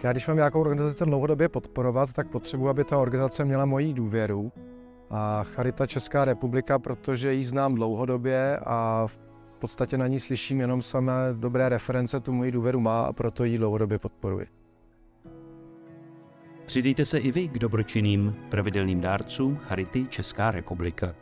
Tak já, když mám nějakou organizaci dlouhodobě podporovat, tak potřebuji, aby ta organizace měla moji důvěru. A Charita Česká republika, protože ji znám dlouhodobě a v podstatě na ní slyším jenom samé dobré reference, tu moji důvěru má a proto ji dlouhodobě podporuji. Přidejte se i vy k dobročinným pravidelným dárcům Charity Česká republika.